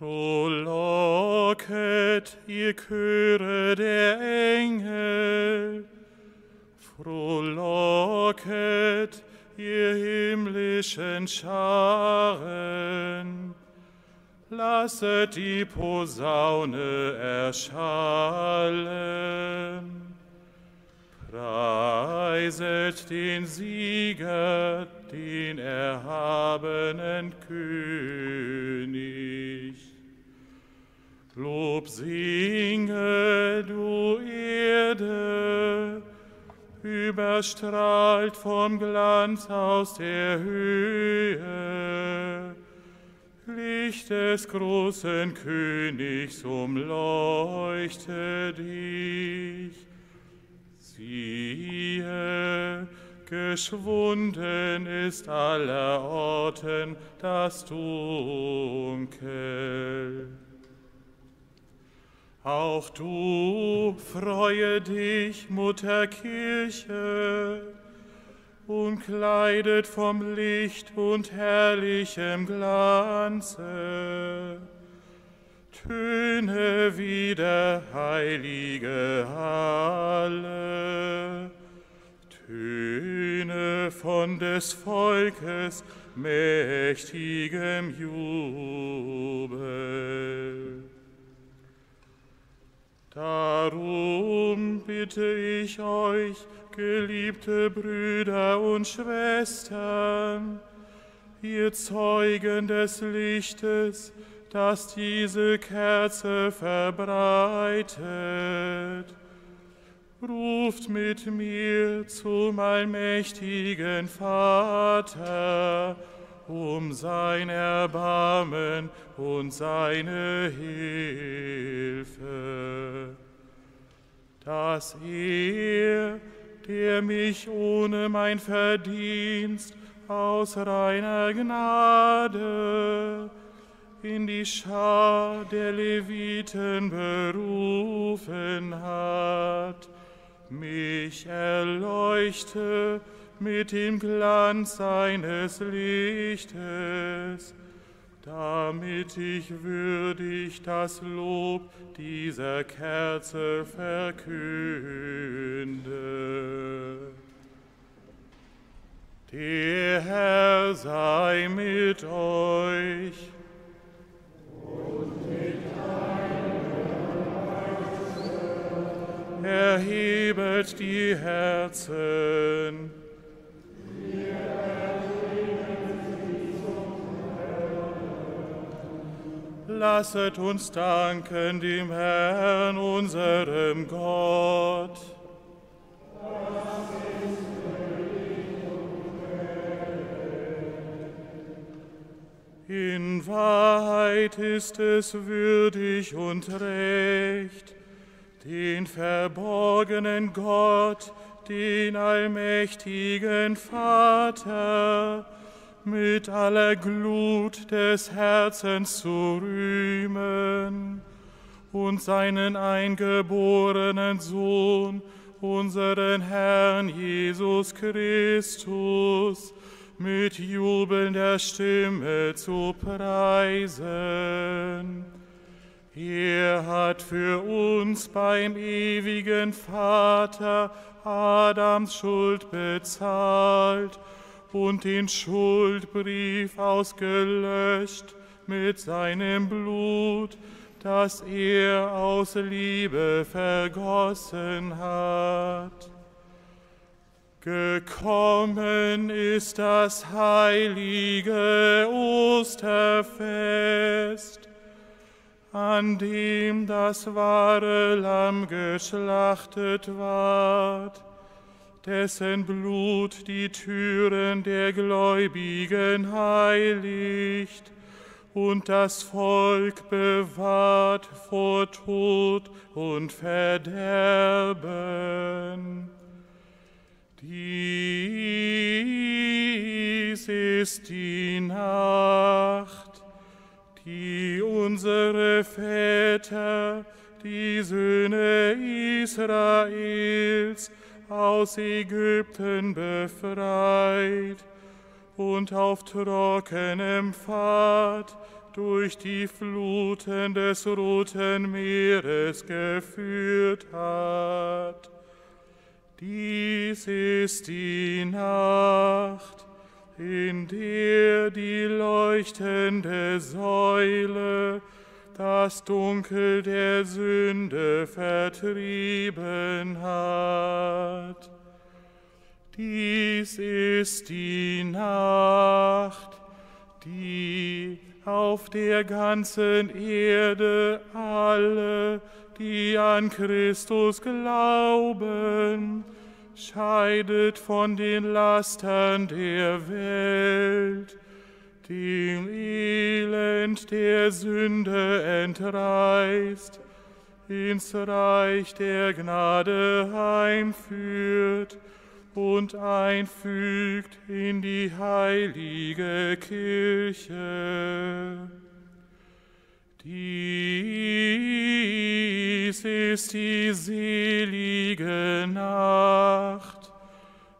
Frohlocket, ihr Chöre der Engel, frohlocket, ihr himmlischen Scharen, lasset die Posaune erschallen. Preiset den Sieger, den erhabenen König. Lob singe, du Erde, überstrahlt vom Glanz aus der Höhe. Licht des großen Königs umleuchte dich. Siehe, geschwunden ist aller Orten das Dunkel. Auch du freue dich, Mutter Kirche, umkleidet vom Licht und herrlichem Glanze. Töne wieder, heilige Halle, Töne von des Volkes mächtigem Jubel. Darum bitte ich euch, geliebte Brüder und Schwestern, ihr Zeugen des Lichtes, das diese Kerze verbreitet, ruft mit mir zum allmächtigen Vater um sein Erbarmen und seine Hilfe, dass er, der mich ohne mein Verdienst aus reiner Gnade in die Schar der Leviten berufen hat, mich erleuchte mit dem Glanz seines Lichtes, damit ich würdig das Lob dieser Kerze verkünde. Der Herr sei mit euch. Und mit Erhebet die Herzen. Lasset uns danken dem Herrn, unserem Gott. In Wahrheit ist es würdig und recht, den verborgenen Gott, den allmächtigen Vater, mit aller Glut des Herzens zu rühmen und seinen eingeborenen Sohn, unseren Herrn Jesus Christus, mit jubelnder Stimme zu preisen. Er hat für uns beim ewigen Vater Adams Schuld bezahlt und den Schuldbrief ausgelöscht mit seinem Blut, das er aus Liebe vergossen hat. Gekommen ist das heilige Osterfest, an dem das wahre Lamm geschlachtet ward dessen Blut die Türen der Gläubigen heiligt und das Volk bewahrt vor Tod und Verderben. Dies ist die Nacht, die unsere Väter, die Söhne Israels, aus Ägypten befreit und auf trockenem Pfad durch die Fluten des Roten Meeres geführt hat. Dies ist die Nacht, in der die leuchtende Säule das Dunkel der Sünde vertrieben hat. Dies ist die Nacht, die auf der ganzen Erde alle, die an Christus glauben, scheidet von den Lastern der Welt, dem Elend der Sünde entreißt, ins Reich der Gnade heimführt und einfügt in die heilige Kirche. Dies ist die selige Nacht,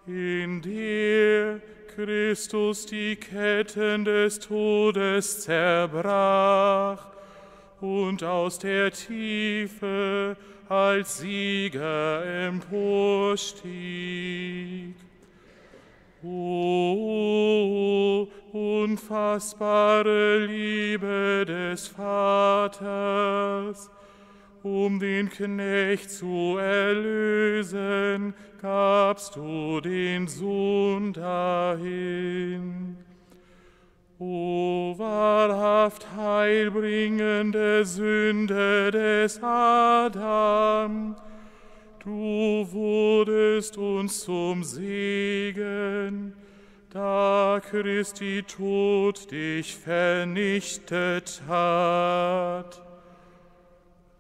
in der Christus die Ketten des Todes zerbrach und aus der Tiefe als Sieger emporstieg. O unfassbare Liebe des Vaters, um den Knecht zu erlösen, gabst du den Sohn dahin. O wahrhaft heilbringende Sünde des Adam, du wurdest uns zum Segen, da Christi Tod dich vernichtet hat.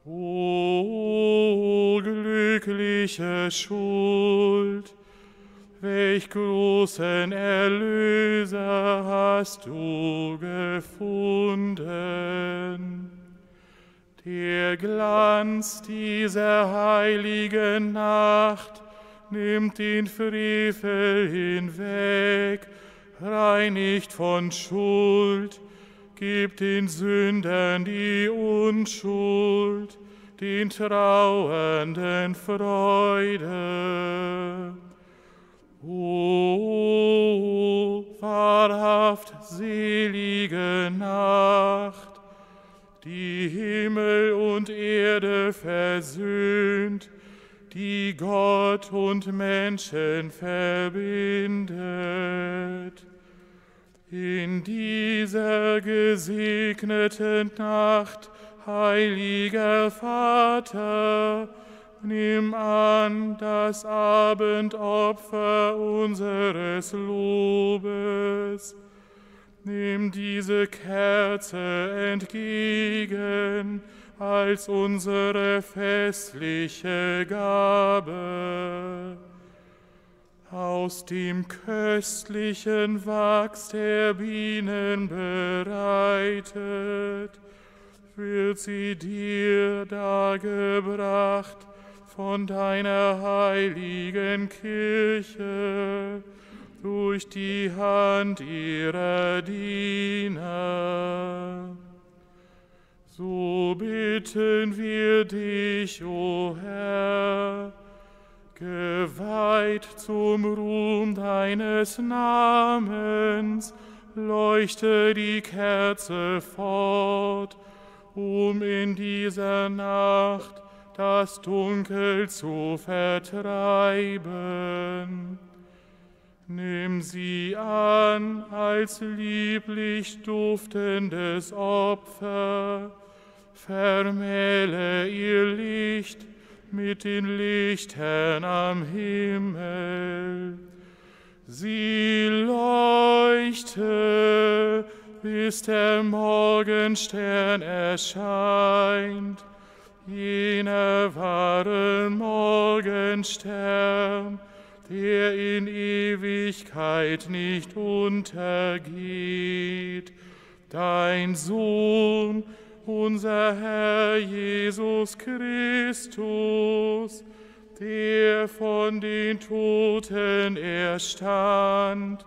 O glückliche Schuld, welch großen Erlöser hast du gefunden. Der Glanz dieser heiligen Nacht nimmt den Frevel hinweg, reinigt von Schuld, gibt den Sündern die Unschuld, den Trauernden Freude. O wahrhaft selige Nacht, die Himmel und Erde versöhnt, die Gott und Menschen verbindet. In dieser gesegneten Nacht, heiliger Vater, nimm an das Abendopfer unseres Lobes. Nimm diese Kerze entgegen als unsere festliche Gabe. Aus dem köstlichen Wachs der Bienen bereitet, wird sie dir dargebracht von deiner heiligen Kirche durch die Hand ihrer Diener. So bitten wir dich, o Herr, geweiht zum Ruhm deines Namens, leuchte die Kerze fort, um in dieser Nacht das Dunkel zu vertreiben. Nimm sie an als lieblich duftendes Opfer, vermähle ihr Licht mit den Lichtern am Himmel. Sie leuchte, bis der Morgenstern erscheint jener wahre Morgenstern, der in Ewigkeit nicht untergeht. Dein Sohn, unser Herr Jesus Christus, der von den Toten erstand,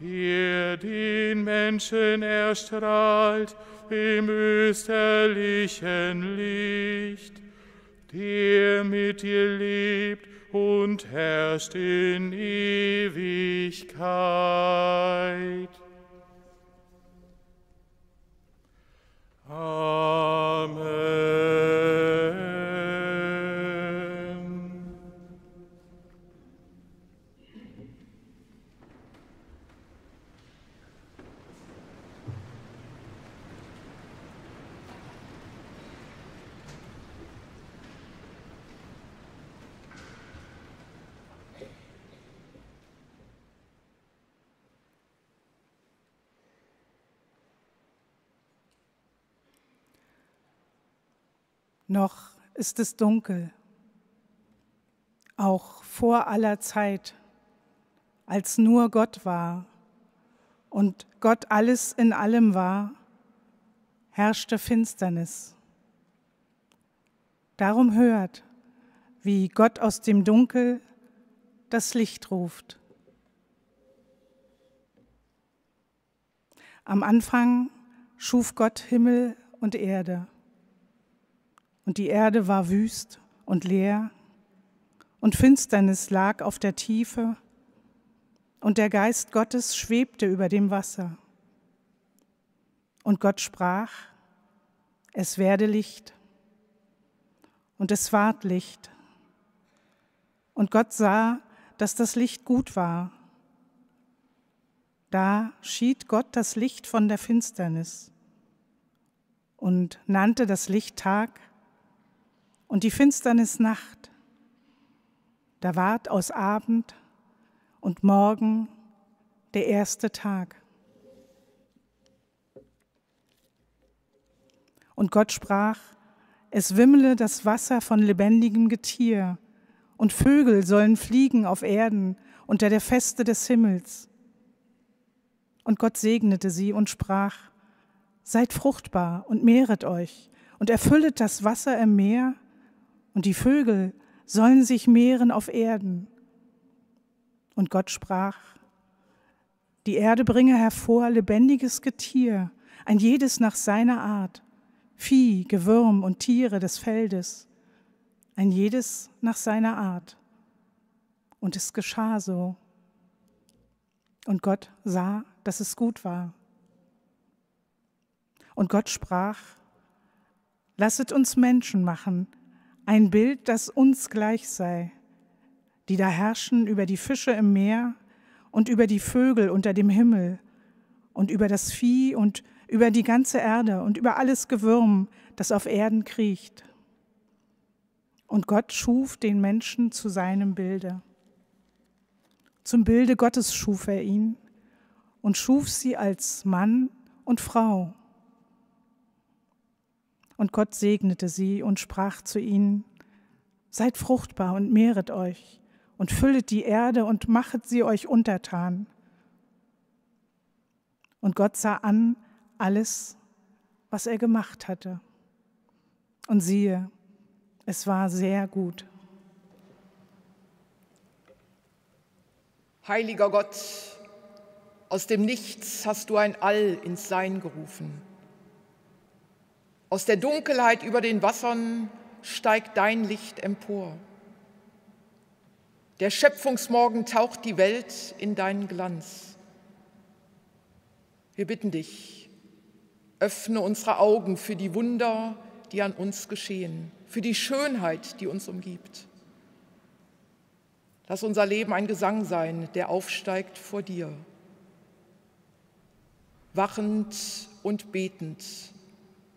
der den Menschen erstrahlt im österlichen Licht, der mit dir lebt und herrscht in Ewigkeit. Amen. Noch ist es dunkel, auch vor aller Zeit, als nur Gott war und Gott alles in allem war, herrschte Finsternis. Darum hört, wie Gott aus dem Dunkel das Licht ruft. Am Anfang schuf Gott Himmel und Erde und die Erde war wüst und leer, und Finsternis lag auf der Tiefe, und der Geist Gottes schwebte über dem Wasser. Und Gott sprach, es werde Licht. Und es ward Licht. Und Gott sah, dass das Licht gut war. Da schied Gott das Licht von der Finsternis und nannte das Licht Tag und die Finsternis Nacht. Da ward aus Abend und Morgen der erste Tag. Und Gott sprach, es wimmle das Wasser von lebendigem Getier, und Vögel sollen fliegen auf Erden unter der Feste des Himmels. Und Gott segnete sie und sprach, Seid fruchtbar und mehret euch und erfüllet das Wasser im Meer und die Vögel sollen sich mehren auf Erden. Und Gott sprach, die Erde bringe hervor lebendiges Getier, ein jedes nach seiner Art, Vieh, Gewürm und Tiere des Feldes, ein jedes nach seiner Art. Und es geschah so. Und Gott sah, dass es gut war. Und Gott sprach, lasset uns Menschen machen, ein Bild, das uns gleich sei, die da herrschen über die Fische im Meer und über die Vögel unter dem Himmel und über das Vieh und über die ganze Erde und über alles Gewürm, das auf Erden kriecht. Und Gott schuf den Menschen zu seinem Bilde. Zum Bilde Gottes schuf er ihn und schuf sie als Mann und Frau. Und Gott segnete sie und sprach zu ihnen, Seid fruchtbar und mehret euch und füllet die Erde und machet sie euch untertan. Und Gott sah an alles, was er gemacht hatte. Und siehe, es war sehr gut. Heiliger Gott, aus dem Nichts hast du ein All ins Sein gerufen. Aus der Dunkelheit über den Wassern steigt dein Licht empor. Der Schöpfungsmorgen taucht die Welt in deinen Glanz. Wir bitten dich, öffne unsere Augen für die Wunder, die an uns geschehen, für die Schönheit, die uns umgibt. Lass unser Leben ein Gesang sein, der aufsteigt vor dir. Wachend und betend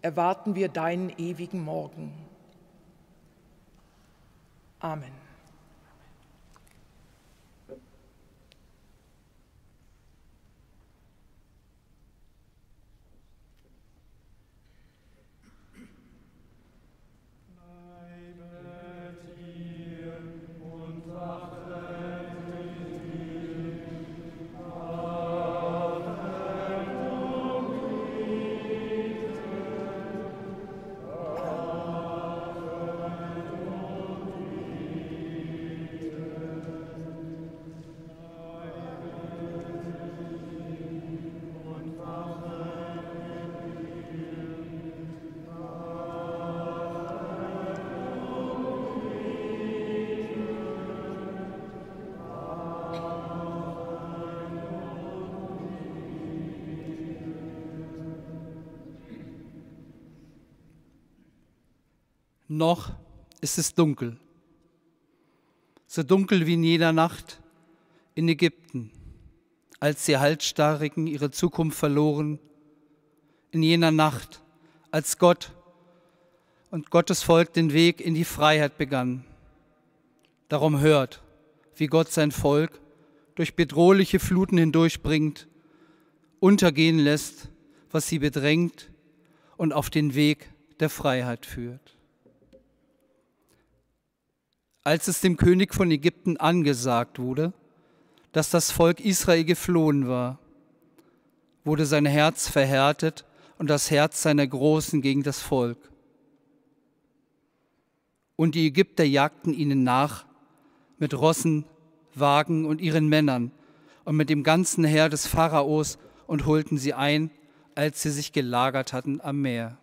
erwarten wir deinen ewigen Morgen. Amen. Noch ist es dunkel, so dunkel wie in jeder Nacht in Ägypten, als die Halsstarrigen ihre Zukunft verloren, in jener Nacht, als Gott und Gottes Volk den Weg in die Freiheit begann. Darum hört, wie Gott sein Volk durch bedrohliche Fluten hindurchbringt, untergehen lässt, was sie bedrängt und auf den Weg der Freiheit führt. Als es dem König von Ägypten angesagt wurde, dass das Volk Israel geflohen war, wurde sein Herz verhärtet und das Herz seiner Großen gegen das Volk. Und die Ägypter jagten ihnen nach mit Rossen, Wagen und ihren Männern und mit dem ganzen Heer des Pharaos und holten sie ein, als sie sich gelagert hatten am Meer.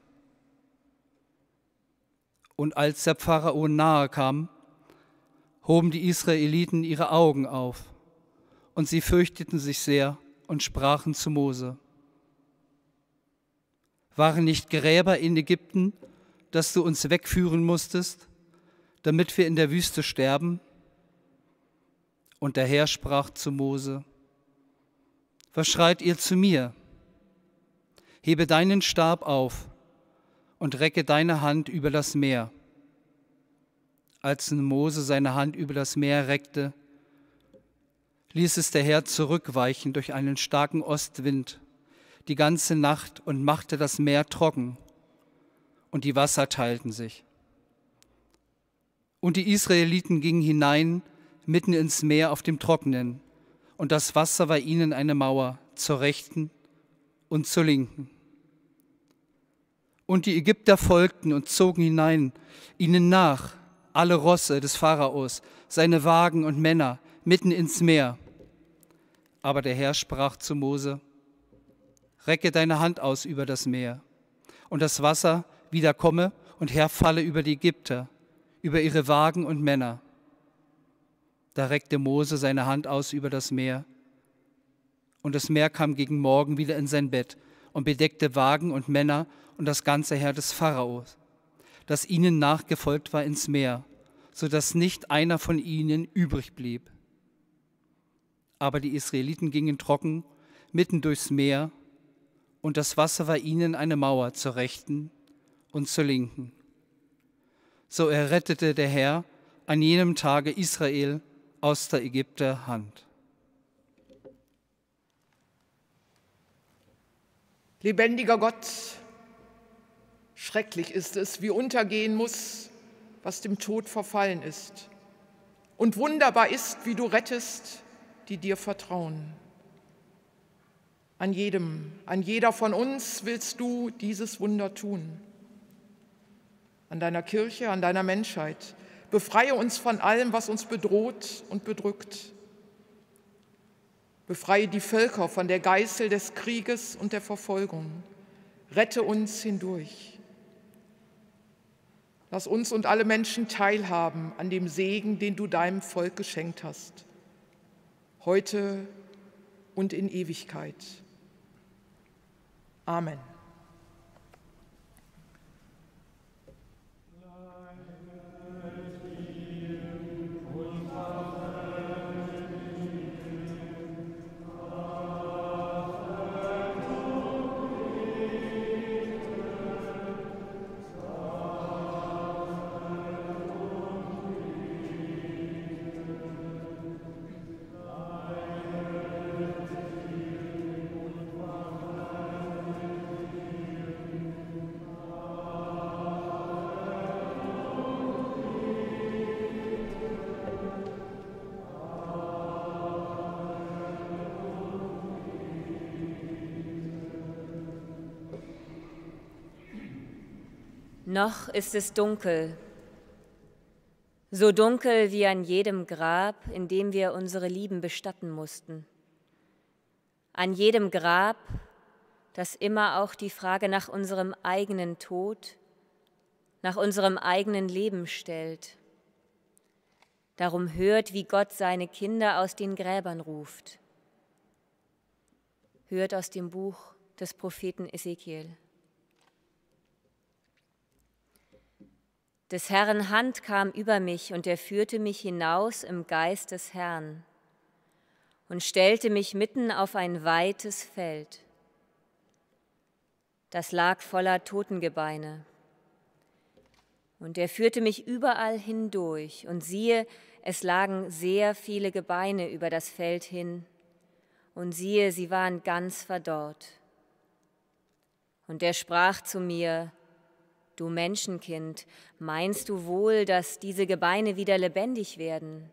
Und als der Pharao nahe kam, hoben die Israeliten ihre Augen auf, und sie fürchteten sich sehr und sprachen zu Mose. Waren nicht Gräber in Ägypten, dass du uns wegführen musstest, damit wir in der Wüste sterben? Und der Herr sprach zu Mose, was schreit ihr zu mir? Hebe deinen Stab auf und recke deine Hand über das Meer. Als Mose seine Hand über das Meer reckte, ließ es der Herr zurückweichen durch einen starken Ostwind die ganze Nacht und machte das Meer trocken, und die Wasser teilten sich. Und die Israeliten gingen hinein mitten ins Meer auf dem Trockenen, und das Wasser war ihnen eine Mauer zur rechten und zur linken. Und die Ägypter folgten und zogen hinein, ihnen nach, alle Rosse des Pharaos, seine Wagen und Männer, mitten ins Meer. Aber der Herr sprach zu Mose, Recke deine Hand aus über das Meer, und das Wasser wieder komme und herfalle über die Ägypter, über ihre Wagen und Männer. Da reckte Mose seine Hand aus über das Meer. Und das Meer kam gegen Morgen wieder in sein Bett und bedeckte Wagen und Männer und das ganze Heer des Pharaos, das ihnen nachgefolgt war ins Meer, so dass nicht einer von ihnen übrig blieb. Aber die Israeliten gingen trocken mitten durchs Meer, und das Wasser war ihnen eine Mauer zur rechten und zur linken. So errettete der Herr an jenem Tage Israel aus der Ägypter Hand. Lebendiger Gott, schrecklich ist es, wie untergehen muss, was dem Tod verfallen ist. Und wunderbar ist, wie du rettest, die dir vertrauen. An jedem, an jeder von uns willst du dieses Wunder tun. An deiner Kirche, an deiner Menschheit, Befreie uns von allem, was uns bedroht und bedrückt. Befreie die Völker von der Geißel des Krieges und der Verfolgung. Rette uns hindurch. Lass uns und alle Menschen teilhaben an dem Segen, den du deinem Volk geschenkt hast, heute und in Ewigkeit. Amen. Noch ist es dunkel, so dunkel wie an jedem Grab, in dem wir unsere Lieben bestatten mussten. An jedem Grab, das immer auch die Frage nach unserem eigenen Tod, nach unserem eigenen Leben stellt. Darum hört, wie Gott seine Kinder aus den Gräbern ruft. Hört aus dem Buch des Propheten Ezekiel. Des Herrn Hand kam über mich und er führte mich hinaus im Geist des Herrn und stellte mich mitten auf ein weites Feld. Das lag voller Totengebeine. Und er führte mich überall hindurch, und siehe, es lagen sehr viele Gebeine über das Feld hin, und siehe, sie waren ganz verdorrt. Und er sprach zu mir, Du Menschenkind, meinst du wohl, dass diese Gebeine wieder lebendig werden?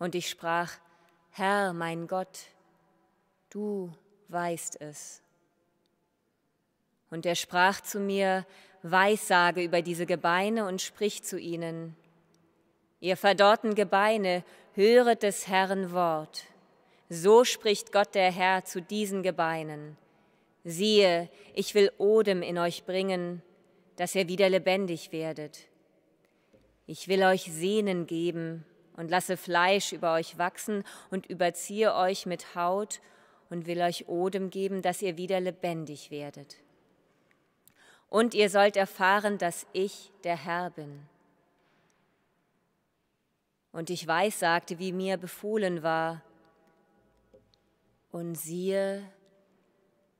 Und ich sprach, Herr, mein Gott, du weißt es. Und er sprach zu mir, Weissage über diese Gebeine und sprich zu ihnen. Ihr verdorrten Gebeine, höret des Herrn Wort. So spricht Gott der Herr zu diesen Gebeinen. Siehe, ich will Odem in euch bringen, dass ihr wieder lebendig werdet. Ich will euch Sehnen geben und lasse Fleisch über euch wachsen und überziehe euch mit Haut und will euch Odem geben, dass ihr wieder lebendig werdet. Und ihr sollt erfahren, dass ich der Herr bin. Und ich weissagte, wie mir befohlen war. Und siehe,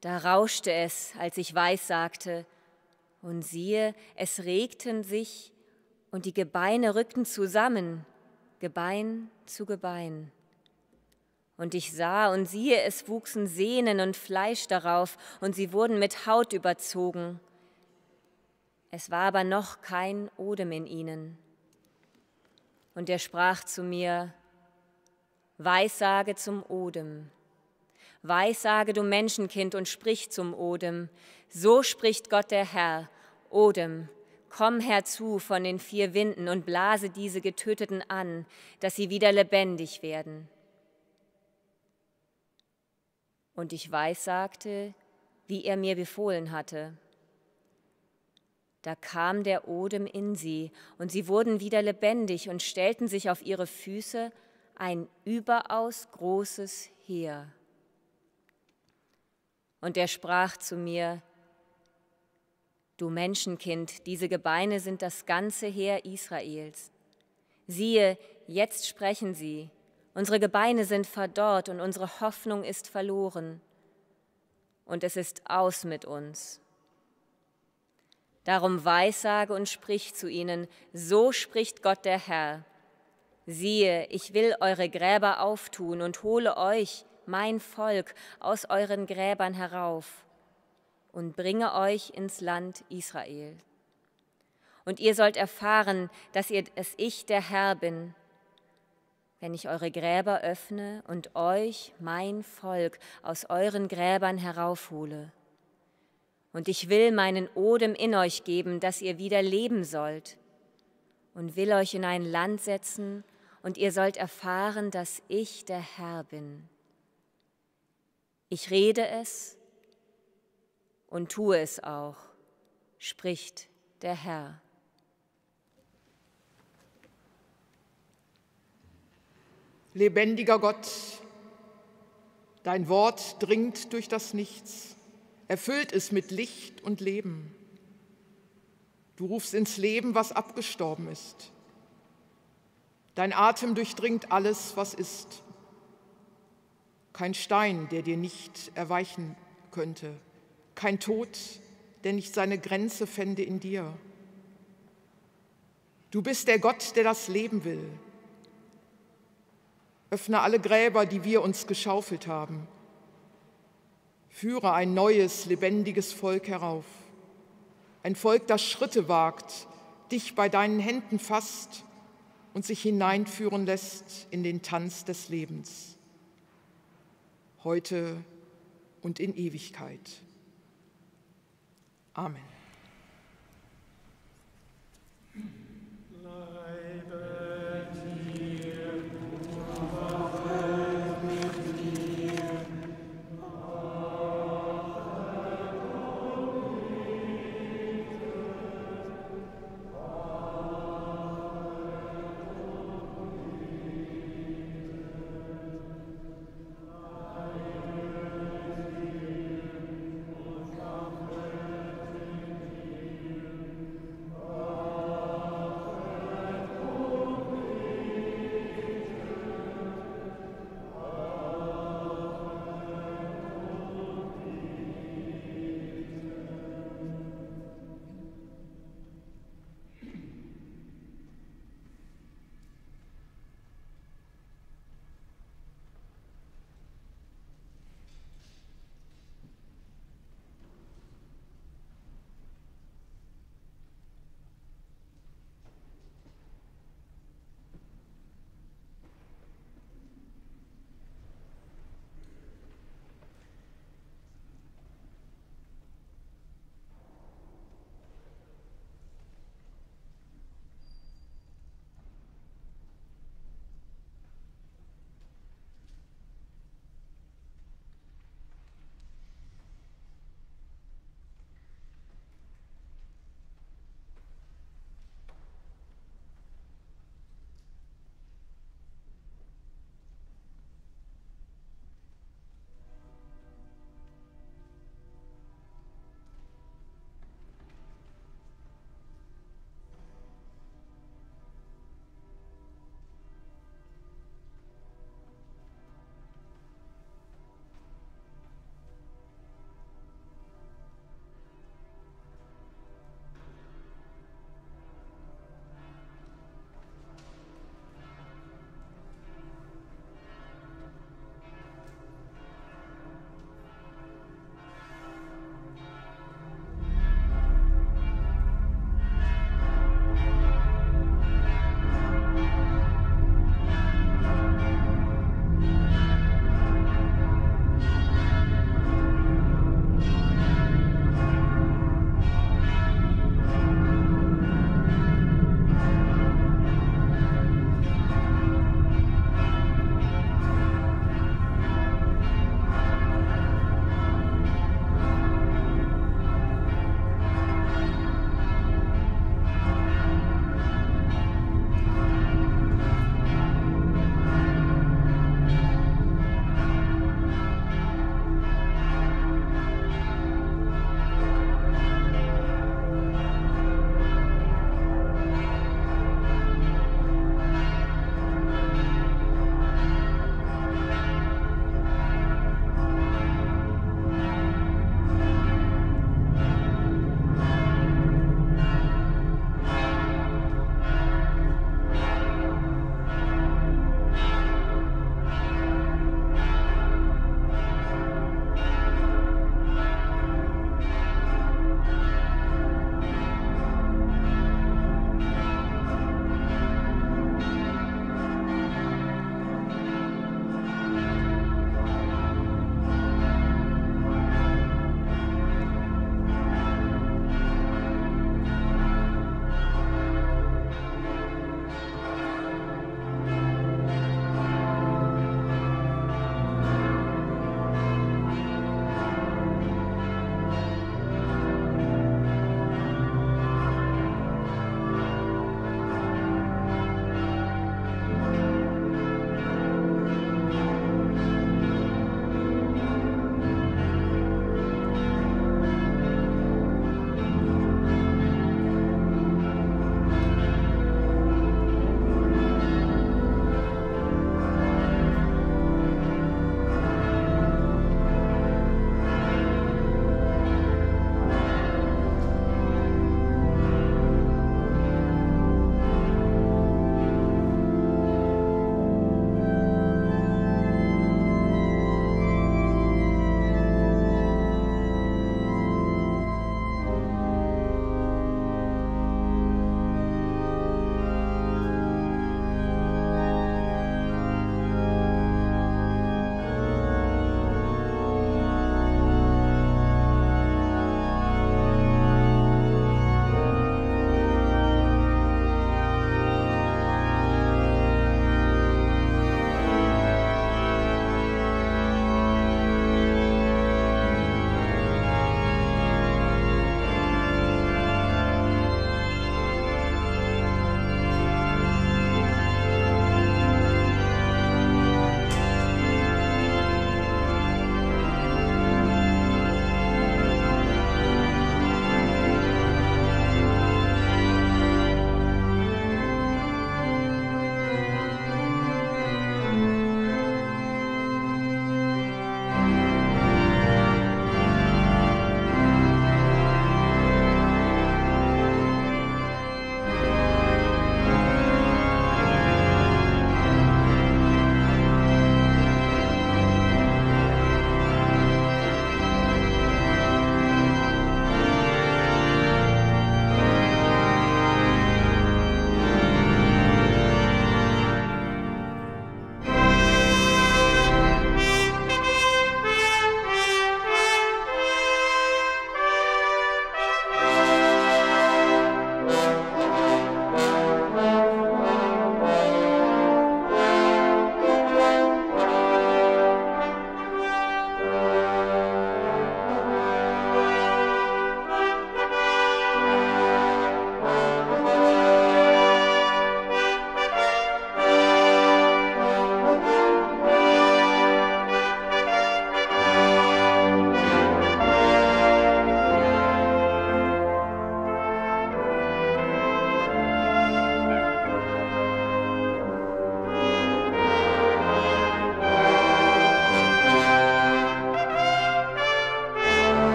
da rauschte es, als ich weissagte, und siehe, es regten sich und die Gebeine rückten zusammen, Gebein zu Gebein. Und ich sah und siehe, es wuchsen Sehnen und Fleisch darauf, und sie wurden mit Haut überzogen. Es war aber noch kein Odem in ihnen. Und er sprach zu mir, Weissage zum Odem. Weissage, du Menschenkind, und sprich zum Odem. So spricht Gott der Herr. Odem, komm herzu von den vier Winden und blase diese Getöteten an, dass sie wieder lebendig werden. Und ich weissagte, wie er mir befohlen hatte. Da kam der Odem in sie, und sie wurden wieder lebendig und stellten sich auf ihre Füße, ein überaus großes Heer. Und er sprach zu mir, Du Menschenkind, diese Gebeine sind das ganze Heer Israels. Siehe, jetzt sprechen sie, unsere Gebeine sind verdorrt und unsere Hoffnung ist verloren. Und es ist aus mit uns. Darum weissage und sprich zu ihnen, so spricht Gott der Herr. Siehe, ich will eure Gräber auftun und hole euch, mein Volk, aus euren Gräbern herauf und bringe euch ins Land Israel. Und ihr sollt erfahren, dass ihr es ich, der Herr bin, wenn ich eure Gräber öffne und euch, mein Volk, aus euren Gräbern heraufhole. Und ich will meinen Odem in euch geben, dass ihr wieder leben sollt, und will euch in ein Land setzen, und ihr sollt erfahren, dass ich der Herr bin. Ich rede es und tue es auch, spricht der Herr. Lebendiger Gott, dein Wort dringt durch das Nichts, erfüllt es mit Licht und Leben. Du rufst ins Leben, was abgestorben ist. Dein Atem durchdringt alles, was ist kein Stein, der dir nicht erweichen könnte, kein Tod, der nicht seine Grenze fände in dir. Du bist der Gott, der das Leben will. Öffne alle Gräber, die wir uns geschaufelt haben. Führe ein neues, lebendiges Volk herauf. Ein Volk, das Schritte wagt, dich bei deinen Händen fasst und sich hineinführen lässt in den Tanz des Lebens heute und in Ewigkeit. Amen.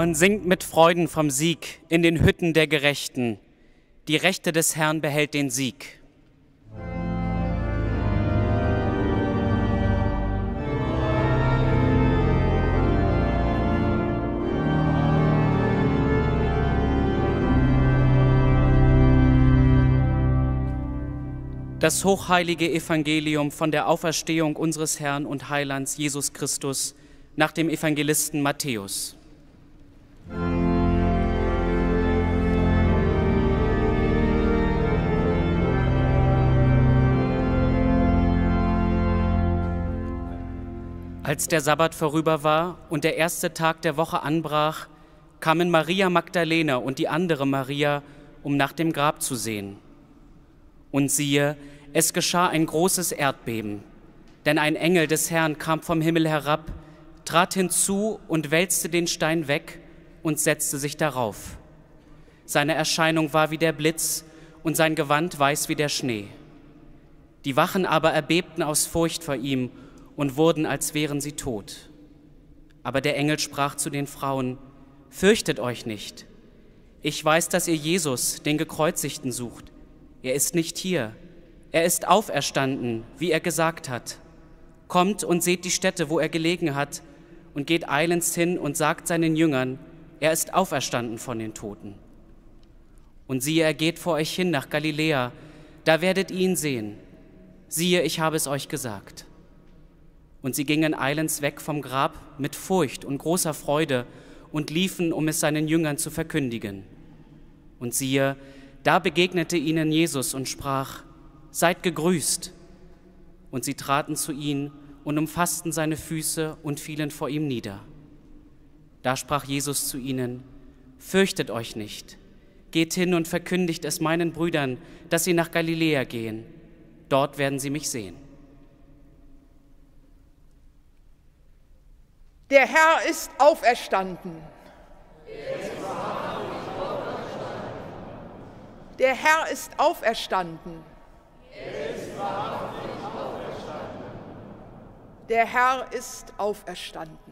Man singt mit Freuden vom Sieg in den Hütten der Gerechten. Die Rechte des Herrn behält den Sieg. Das hochheilige Evangelium von der Auferstehung unseres Herrn und Heilands Jesus Christus nach dem Evangelisten Matthäus. Als der Sabbat vorüber war und der erste Tag der Woche anbrach, kamen Maria Magdalena und die andere Maria, um nach dem Grab zu sehen. Und siehe, es geschah ein großes Erdbeben, denn ein Engel des Herrn kam vom Himmel herab, trat hinzu und wälzte den Stein weg und setzte sich darauf. Seine Erscheinung war wie der Blitz und sein Gewand weiß wie der Schnee. Die Wachen aber erbebten aus Furcht vor ihm und wurden, als wären sie tot. Aber der Engel sprach zu den Frauen, Fürchtet euch nicht. Ich weiß, dass ihr Jesus, den Gekreuzigten, sucht. Er ist nicht hier. Er ist auferstanden, wie er gesagt hat. Kommt und seht die Stätte, wo er gelegen hat, und geht eilends hin und sagt seinen Jüngern, er ist auferstanden von den Toten. Und siehe, er geht vor euch hin nach Galiläa, da werdet ihr ihn sehen. Siehe, ich habe es euch gesagt. Und sie gingen eilends weg vom Grab mit Furcht und großer Freude und liefen, um es seinen Jüngern zu verkündigen. Und siehe, da begegnete ihnen Jesus und sprach, Seid gegrüßt. Und sie traten zu ihm und umfassten seine Füße und fielen vor ihm nieder. Da sprach Jesus zu ihnen, Fürchtet euch nicht, geht hin und verkündigt es meinen Brüdern, dass sie nach Galiläa gehen, dort werden sie mich sehen. Der Herr ist auferstanden. Der Herr ist auferstanden. Der Herr ist auferstanden.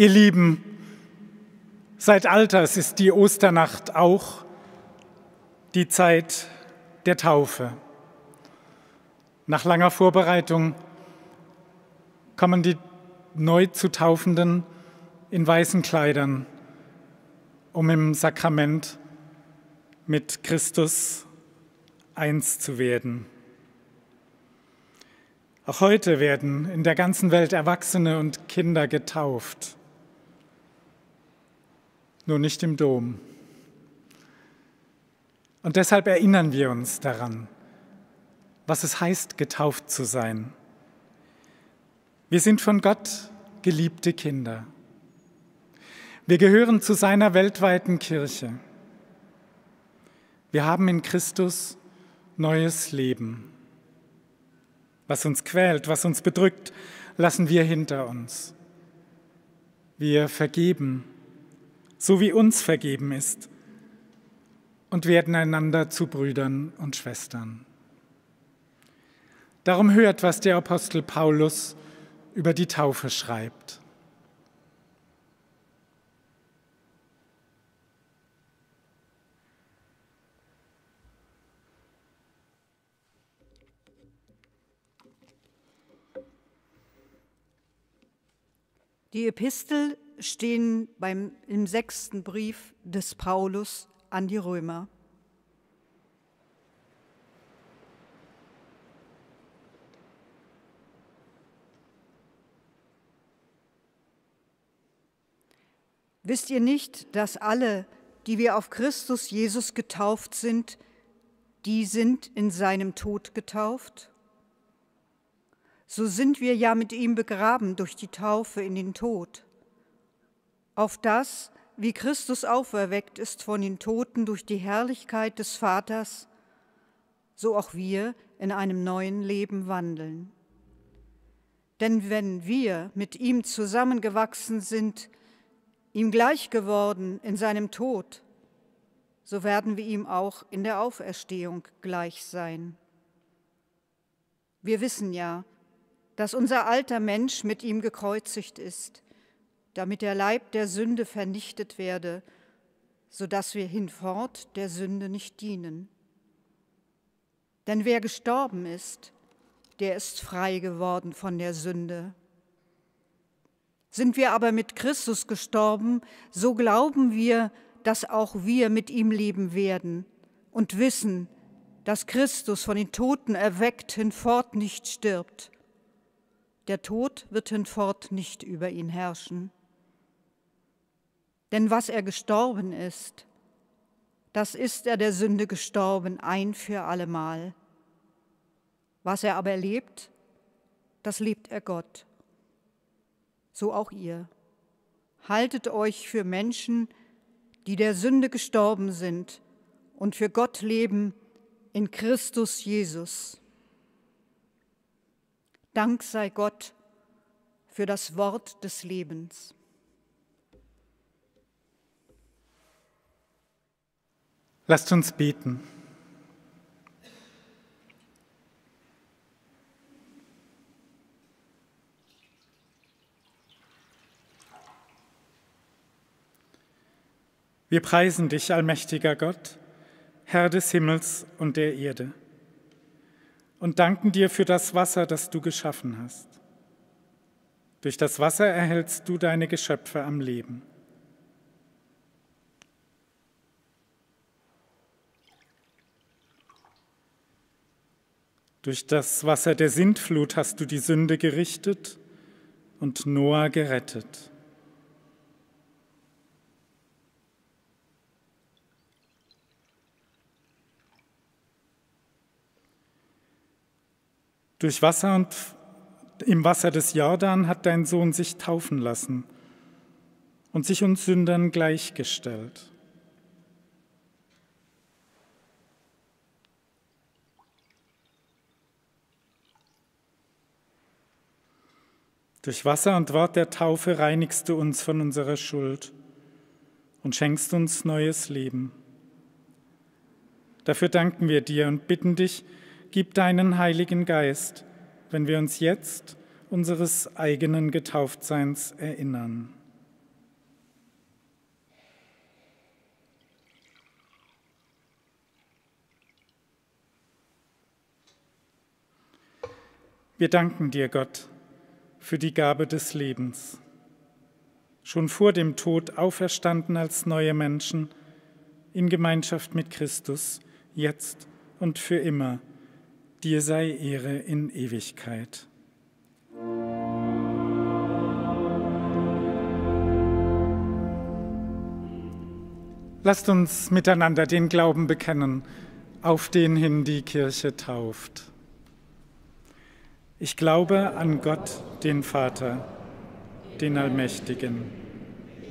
Ihr Lieben, seit Alters ist die Osternacht auch die Zeit der Taufe. Nach langer Vorbereitung kommen die neu zu Taufenden in weißen Kleidern, um im Sakrament mit Christus eins zu werden. Auch heute werden in der ganzen Welt Erwachsene und Kinder getauft, nur nicht im Dom. Und deshalb erinnern wir uns daran, was es heißt, getauft zu sein. Wir sind von Gott geliebte Kinder. Wir gehören zu seiner weltweiten Kirche. Wir haben in Christus neues Leben. Was uns quält, was uns bedrückt, lassen wir hinter uns. Wir vergeben, so wie uns vergeben ist, und werden einander zu Brüdern und Schwestern. Darum hört, was der Apostel Paulus über die Taufe schreibt. Die Epistel stehen beim, im sechsten Brief des Paulus an die Römer. Wisst ihr nicht, dass alle, die wir auf Christus Jesus getauft sind, die sind in seinem Tod getauft? So sind wir ja mit ihm begraben durch die Taufe in den Tod, auf das, wie Christus auferweckt ist von den Toten durch die Herrlichkeit des Vaters, so auch wir in einem neuen Leben wandeln. Denn wenn wir mit ihm zusammengewachsen sind, ihm gleich geworden in seinem Tod, so werden wir ihm auch in der Auferstehung gleich sein. Wir wissen ja, dass unser alter Mensch mit ihm gekreuzigt ist, damit der Leib der Sünde vernichtet werde, so dass wir hinfort der Sünde nicht dienen. Denn wer gestorben ist, der ist frei geworden von der Sünde. Sind wir aber mit Christus gestorben, so glauben wir, dass auch wir mit ihm leben werden und wissen, dass Christus von den Toten erweckt hinfort nicht stirbt. Der Tod wird hinfort nicht über ihn herrschen. Denn was er gestorben ist, das ist er der Sünde gestorben ein für allemal. Was er aber lebt, das lebt er Gott so auch ihr. Haltet euch für Menschen, die der Sünde gestorben sind und für Gott leben in Christus Jesus. Dank sei Gott für das Wort des Lebens. Lasst uns beten. Wir preisen dich, allmächtiger Gott, Herr des Himmels und der Erde, und danken dir für das Wasser, das du geschaffen hast. Durch das Wasser erhältst du deine Geschöpfe am Leben. Durch das Wasser der Sintflut hast du die Sünde gerichtet und Noah gerettet. Durch Wasser und im Wasser des Jordan hat dein Sohn sich taufen lassen und sich uns Sündern gleichgestellt. Durch Wasser und Wort der Taufe reinigst du uns von unserer Schuld und schenkst uns neues Leben. Dafür danken wir dir und bitten dich, gib deinen Heiligen Geist, wenn wir uns jetzt unseres eigenen Getauftseins erinnern. Wir danken dir, Gott, für die Gabe des Lebens. Schon vor dem Tod auferstanden als neue Menschen, in Gemeinschaft mit Christus, jetzt und für immer. Dir sei Ehre in Ewigkeit. Lasst uns miteinander den Glauben bekennen, auf den hin die Kirche tauft. Ich glaube an Gott, den Vater, den Allmächtigen,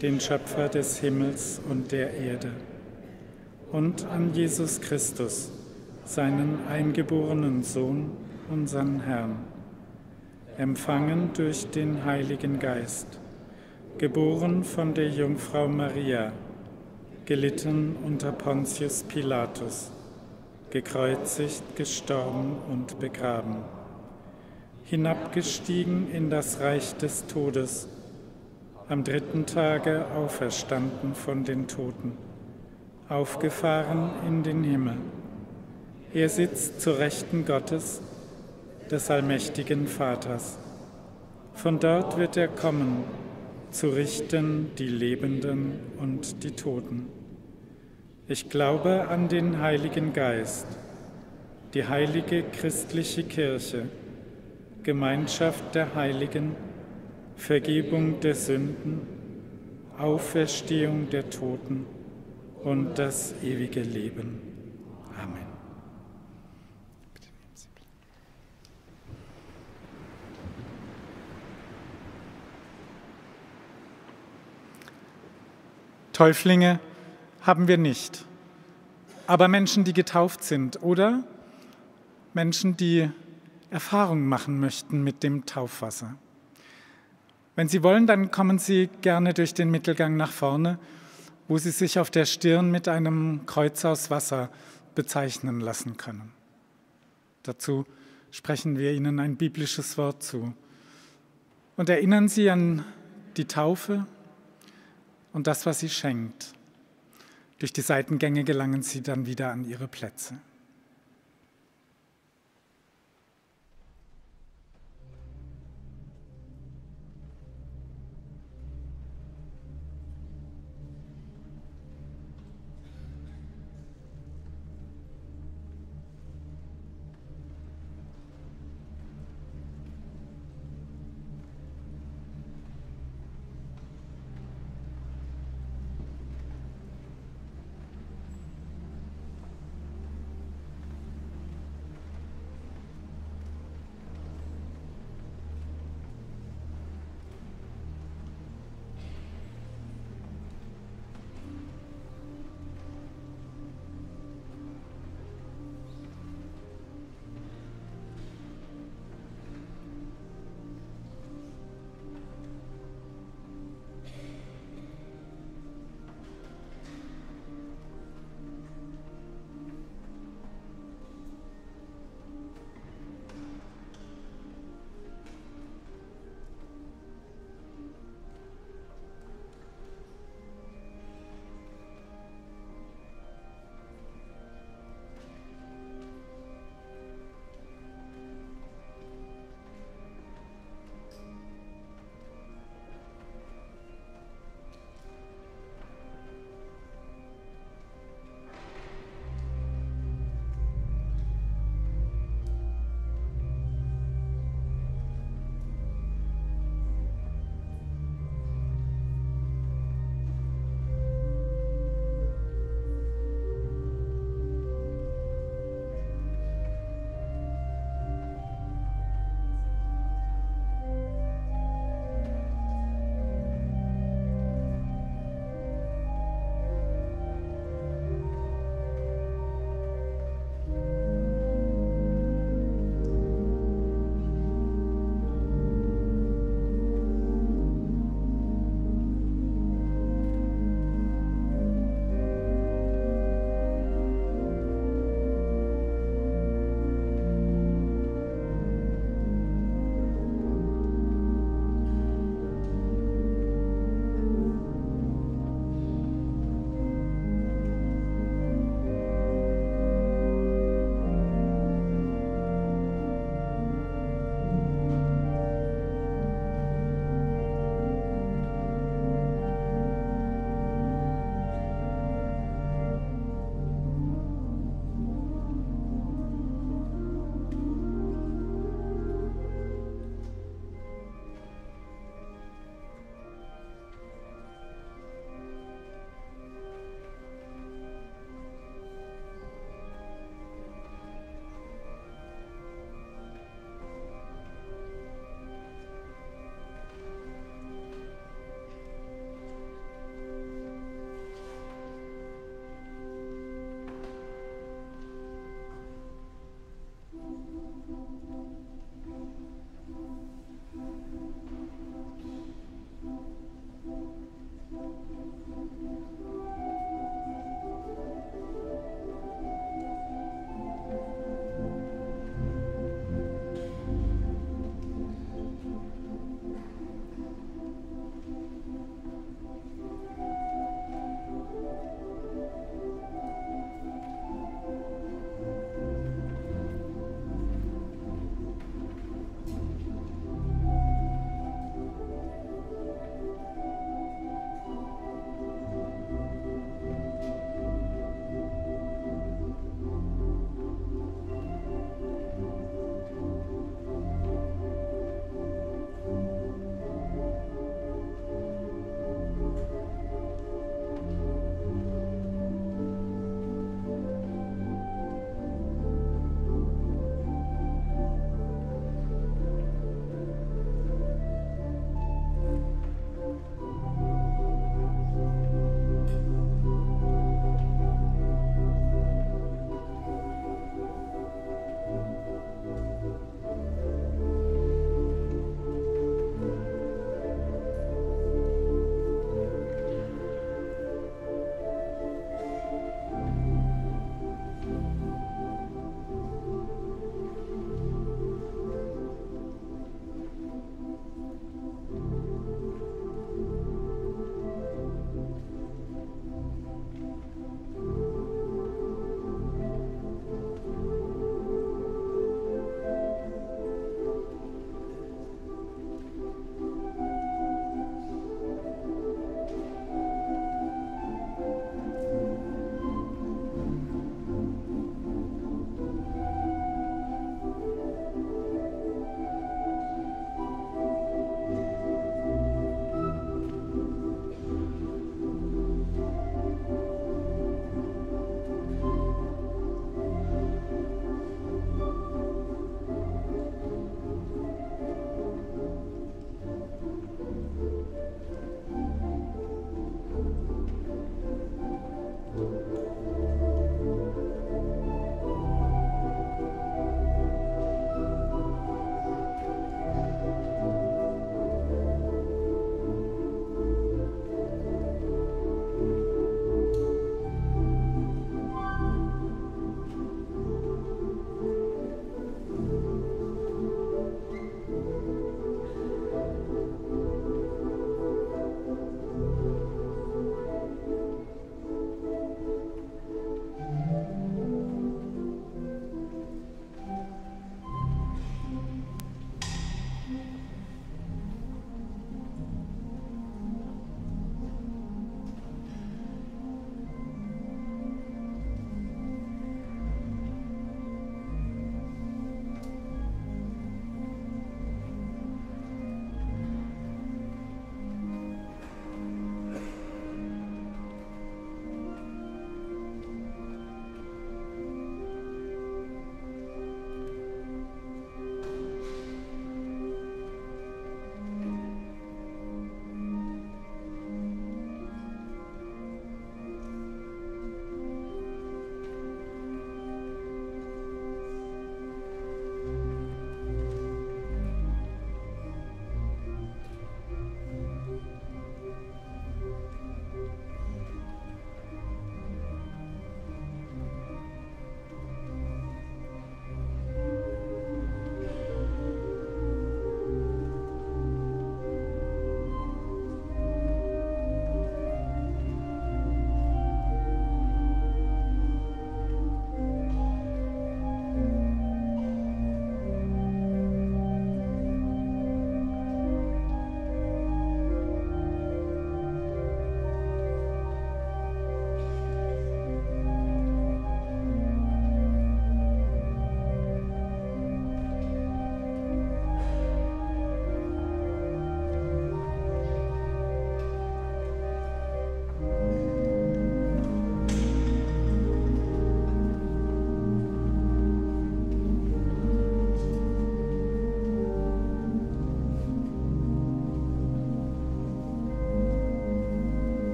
den Schöpfer des Himmels und der Erde, und an Jesus Christus, seinen eingeborenen Sohn, unseren Herrn, empfangen durch den Heiligen Geist, geboren von der Jungfrau Maria, gelitten unter Pontius Pilatus, gekreuzigt, gestorben und begraben, hinabgestiegen in das Reich des Todes, am dritten Tage auferstanden von den Toten, aufgefahren in den Himmel. Er sitzt zu Rechten Gottes, des allmächtigen Vaters. Von dort wird er kommen, zu richten die Lebenden und die Toten. Ich glaube an den Heiligen Geist, die heilige christliche Kirche, Gemeinschaft der Heiligen, Vergebung der Sünden, Auferstehung der Toten und das ewige Leben. Amen. Täuflinge haben wir nicht, aber Menschen, die getauft sind oder Menschen, die Erfahrungen machen möchten mit dem Taufwasser. Wenn Sie wollen, dann kommen Sie gerne durch den Mittelgang nach vorne, wo Sie sich auf der Stirn mit einem Kreuz aus Wasser bezeichnen lassen können. Dazu sprechen wir Ihnen ein biblisches Wort zu und erinnern Sie an die Taufe, und das, was sie schenkt. Durch die Seitengänge gelangen sie dann wieder an ihre Plätze.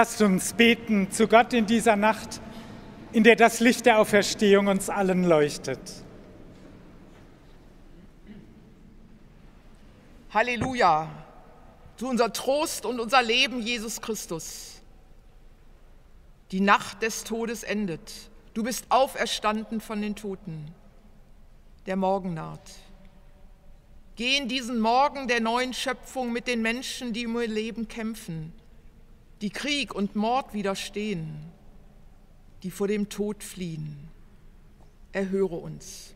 Lasst uns beten zu Gott in dieser Nacht, in der das Licht der Auferstehung uns allen leuchtet. Halleluja, du unser Trost und unser Leben, Jesus Christus. Die Nacht des Todes endet. Du bist auferstanden von den Toten. Der Morgen naht. Geh in diesen Morgen der neuen Schöpfung mit den Menschen, die um ihr Leben kämpfen die Krieg und Mord widerstehen, die vor dem Tod fliehen. Erhöre uns.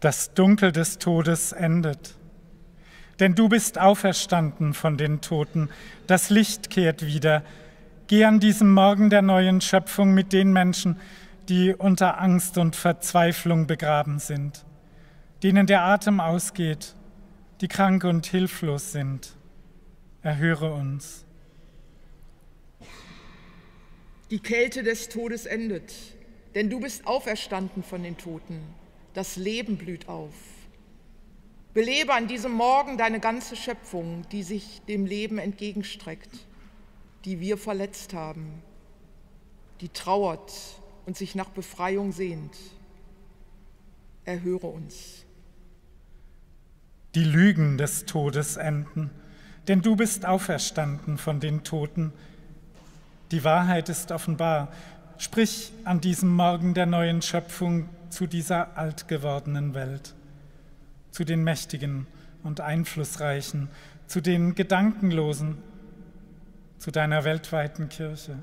Das Dunkel des Todes endet, denn du bist auferstanden von den Toten, das Licht kehrt wieder. Geh an diesem Morgen der neuen Schöpfung mit den Menschen, die unter Angst und Verzweiflung begraben sind, denen der Atem ausgeht, die krank und hilflos sind erhöre uns. Die Kälte des Todes endet, denn du bist auferstanden von den Toten. Das Leben blüht auf. Belebe an diesem Morgen deine ganze Schöpfung, die sich dem Leben entgegenstreckt, die wir verletzt haben, die trauert und sich nach Befreiung sehnt. Erhöre uns. Die Lügen des Todes enden denn du bist auferstanden von den Toten. Die Wahrheit ist offenbar. Sprich an diesem Morgen der neuen Schöpfung zu dieser alt gewordenen Welt, zu den Mächtigen und Einflussreichen, zu den Gedankenlosen, zu deiner weltweiten Kirche.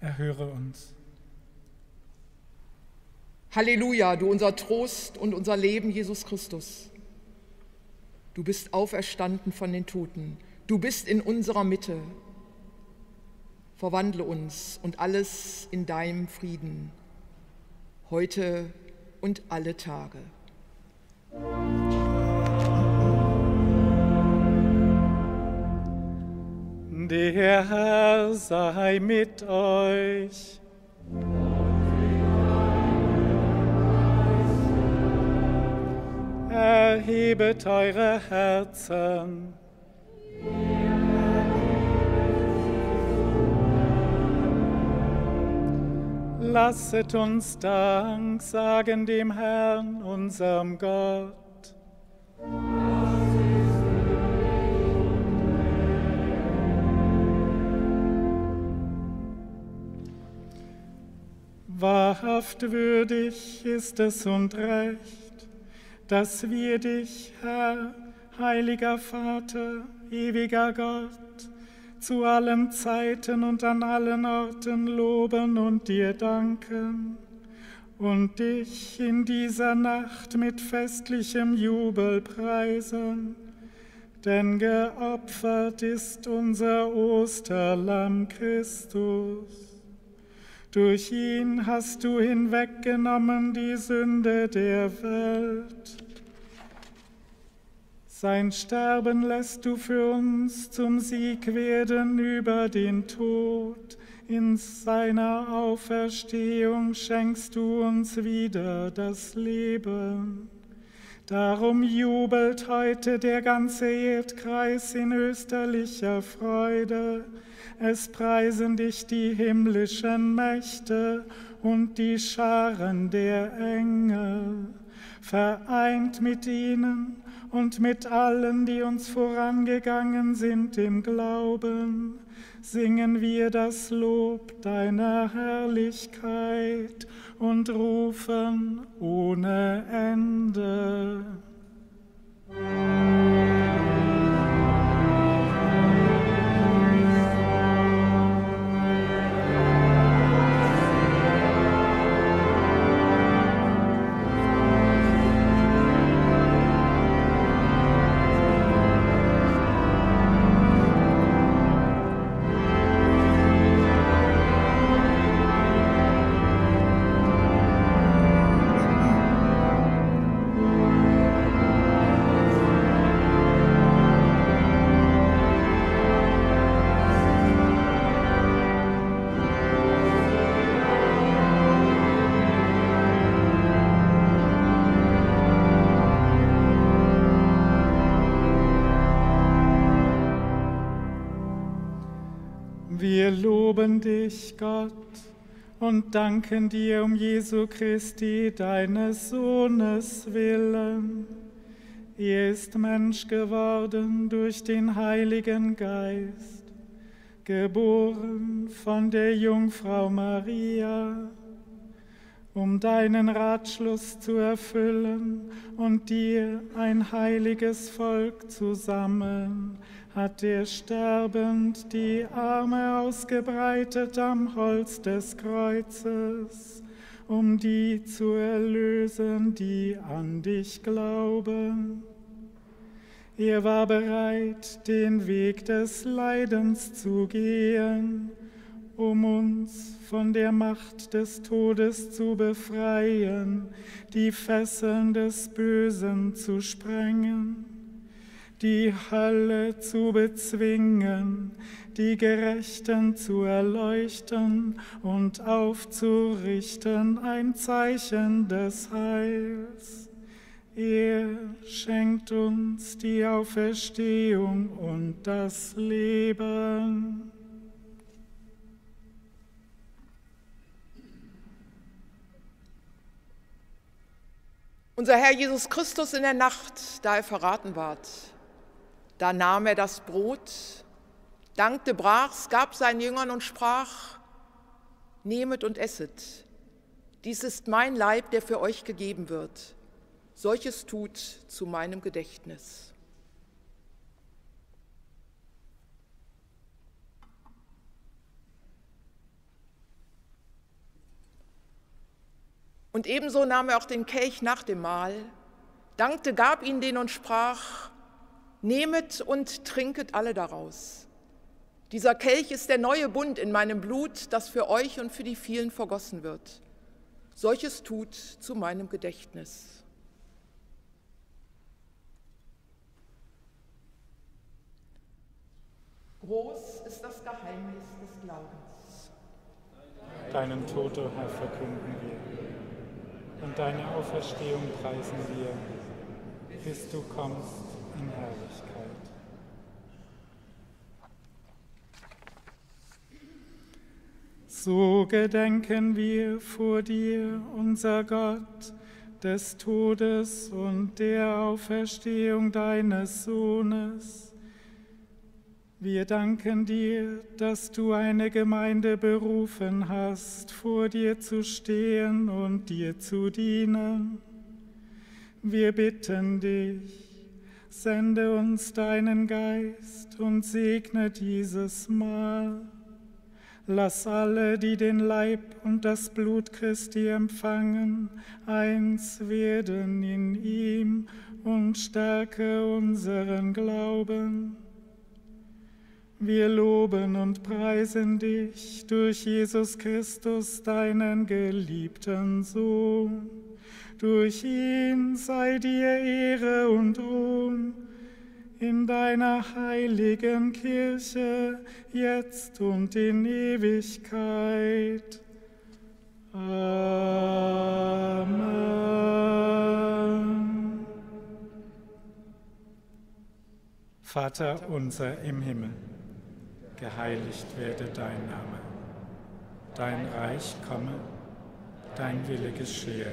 Erhöre uns. Halleluja, du unser Trost und unser Leben, Jesus Christus. Du bist auferstanden von den Toten. Du bist in unserer Mitte. Verwandle uns und alles in deinem Frieden, heute und alle Tage. Der Herr sei mit euch. Erhebet eure Herzen. Lasset uns Dank sagen dem Herrn, unserem Gott. Wahrhaft würdig ist es und recht dass wir dich, Herr, heiliger Vater, ewiger Gott, zu allen Zeiten und an allen Orten loben und dir danken und dich in dieser Nacht mit festlichem Jubel preisen. Denn geopfert ist unser Osterlamm Christus. Durch ihn hast du hinweggenommen die Sünde der Welt. Sein Sterben lässt du für uns zum Sieg werden über den Tod. In seiner Auferstehung schenkst du uns wieder das Leben. Darum jubelt heute der ganze Erdkreis in österlicher Freude es preisen dich die himmlischen Mächte und die Scharen der Engel, vereint mit ihnen und mit allen, die uns vorangegangen sind im Glauben, singen wir das Lob deiner Herrlichkeit und rufen ohne Ende. Wir loben dich, Gott, und danken dir um Jesu Christi, deines Sohnes willen. Er ist Mensch geworden durch den Heiligen Geist, geboren von der Jungfrau Maria um deinen Ratschluss zu erfüllen und dir ein heiliges Volk zu sammeln, hat er sterbend die Arme ausgebreitet am Holz des Kreuzes, um die zu erlösen, die an dich glauben. Er war bereit, den Weg des Leidens zu gehen, um uns von der Macht des Todes zu befreien, die Fesseln des Bösen zu sprengen, die Hölle zu bezwingen, die Gerechten zu erleuchten und aufzurichten, ein Zeichen des Heils. Er schenkt uns die Auferstehung und das Leben. Unser Herr Jesus Christus in der Nacht, da er verraten ward, da nahm er das Brot, dankte, brach's, gab seinen Jüngern und sprach, Nehmet und esset, dies ist mein Leib, der für euch gegeben wird. Solches tut zu meinem Gedächtnis. Und ebenso nahm er auch den Kelch nach dem Mahl, dankte, gab ihn den und sprach, Nehmet und trinket alle daraus. Dieser Kelch ist der neue Bund in meinem Blut, das für euch und für die vielen vergossen wird. Solches tut zu meinem Gedächtnis. Groß ist das Geheimnis des Glaubens. Deinen Tod, o Herr, verkünden wir und deine Auferstehung preisen wir, bis du kommst in Herrlichkeit. So gedenken wir vor dir, unser Gott, des Todes und der Auferstehung deines Sohnes wir danken dir, dass du eine Gemeinde berufen hast, vor dir zu stehen und dir zu dienen. Wir bitten dich, sende uns deinen Geist und segne dieses Mal. Lass alle, die den Leib und das Blut Christi empfangen, eins werden in ihm und stärke unseren Glauben wir loben und preisen dich durch Jesus Christus, deinen geliebten Sohn. Durch ihn sei dir Ehre und Ruhm in deiner heiligen Kirche, jetzt und in Ewigkeit. Amen. Vater unser im Himmel geheiligt werde dein Name. Dein Reich komme, dein Wille geschehe,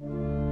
Thank you.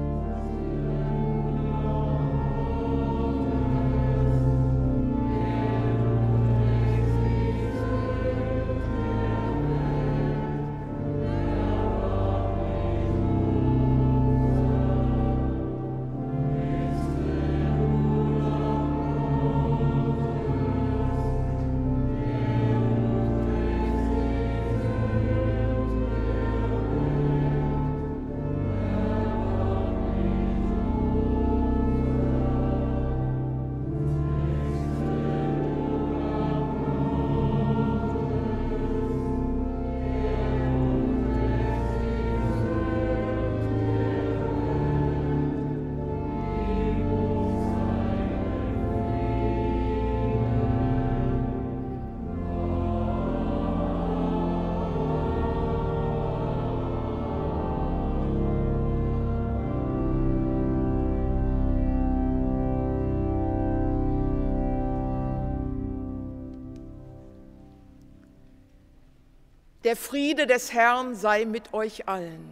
Der Friede des Herrn sei mit euch allen.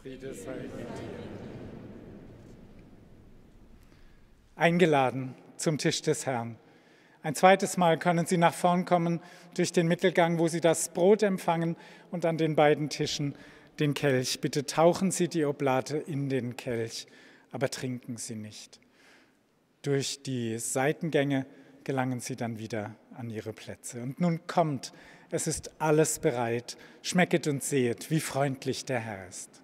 Friede sei mit dir. Eingeladen zum Tisch des Herrn. Ein zweites Mal können Sie nach vorn kommen durch den Mittelgang, wo Sie das Brot empfangen und an den beiden Tischen den Kelch. Bitte tauchen Sie die Oblate in den Kelch, aber trinken Sie nicht. Durch die Seitengänge gelangen Sie dann wieder an Ihre Plätze. Und nun kommt, es ist alles bereit. Schmecket und sehet, wie freundlich der Herr ist.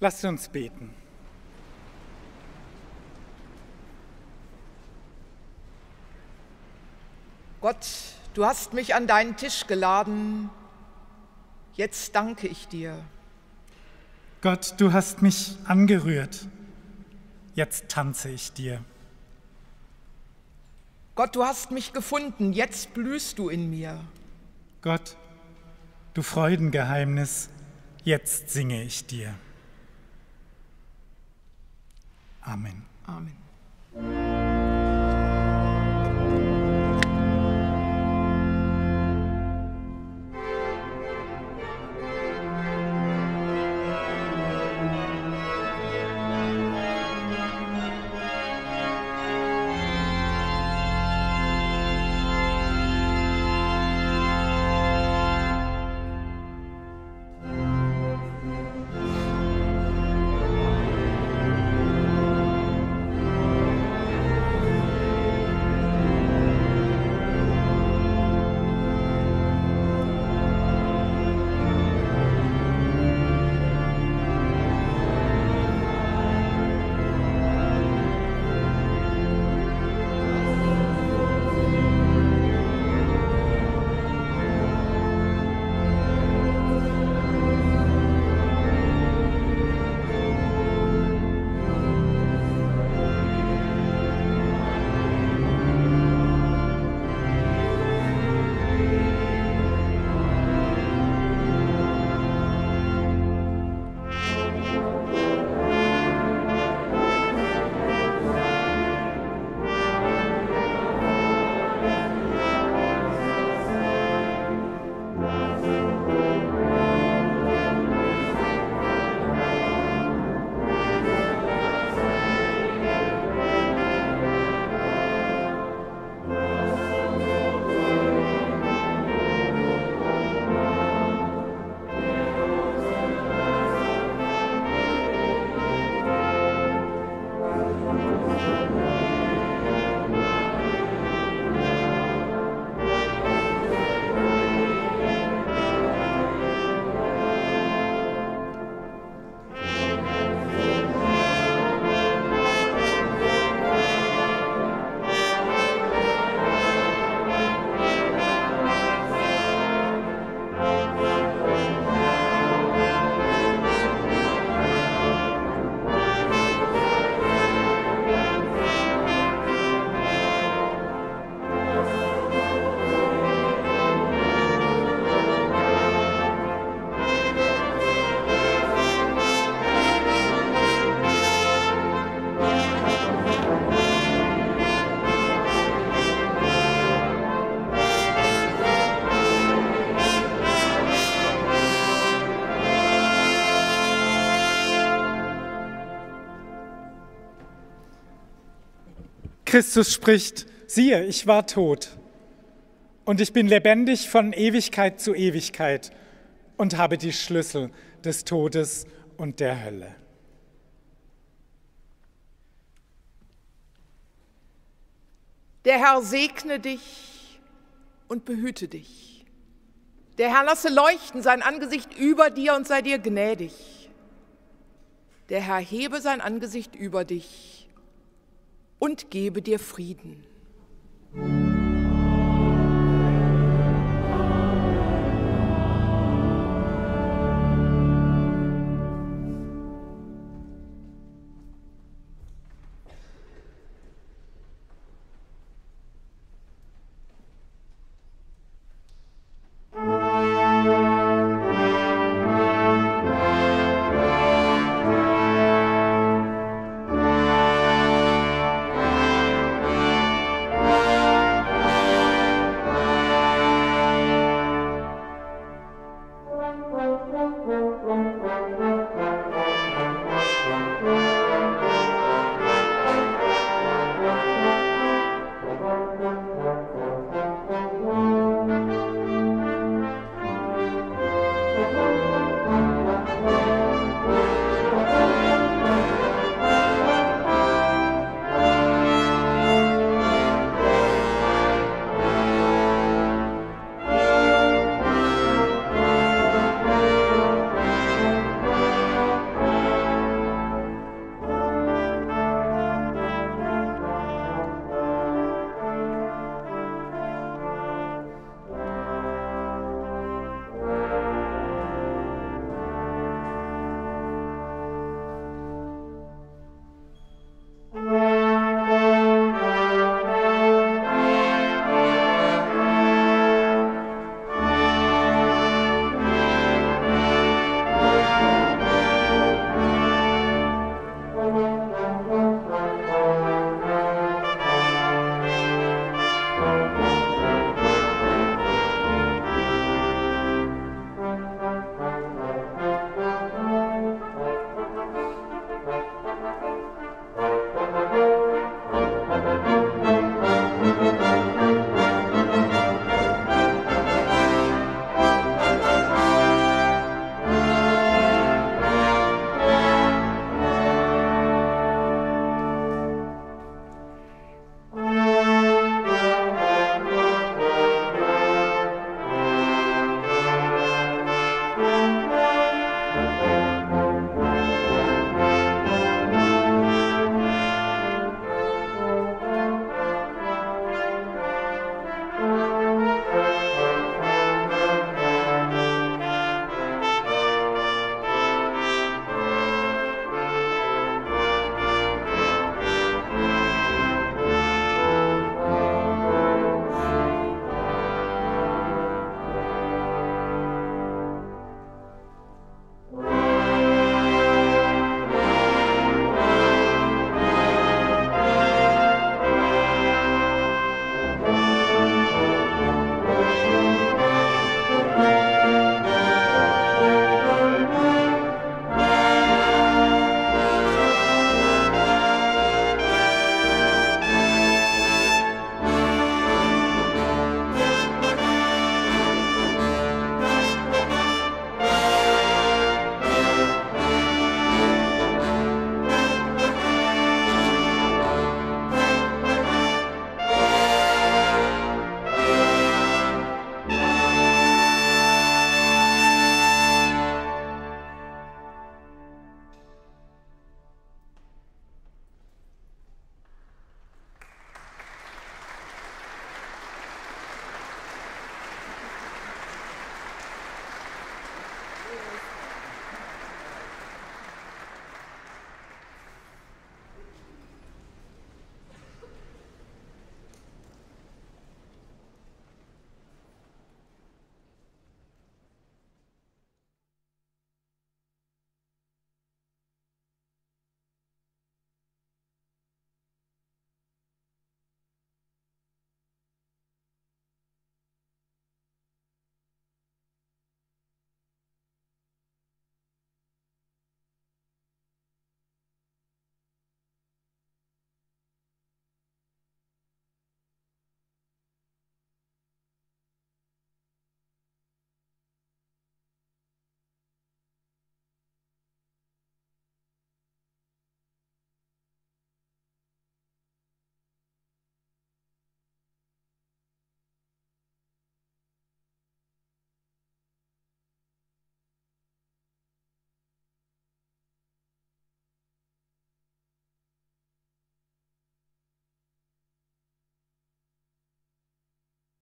Lasst uns beten. Gott, du hast mich an deinen Tisch geladen. Jetzt danke ich dir. Gott, du hast mich angerührt. Jetzt tanze ich dir. Gott, du hast mich gefunden. Jetzt blühst du in mir. Gott, du Freudengeheimnis, jetzt singe ich dir. Amen. Amen. Christus spricht, siehe, ich war tot und ich bin lebendig von Ewigkeit zu Ewigkeit und habe die Schlüssel des Todes und der Hölle. Der Herr segne dich und behüte dich. Der Herr lasse leuchten sein Angesicht über dir und sei dir gnädig. Der Herr hebe sein Angesicht über dich und gebe dir Frieden.